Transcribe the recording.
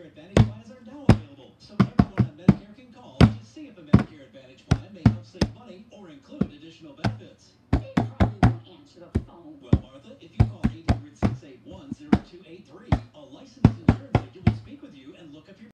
Medicare Advantage plans are now available, so everyone on Medicare can call to see if a Medicare Advantage plan may help save money or include additional benefits. They probably won't answer the phone.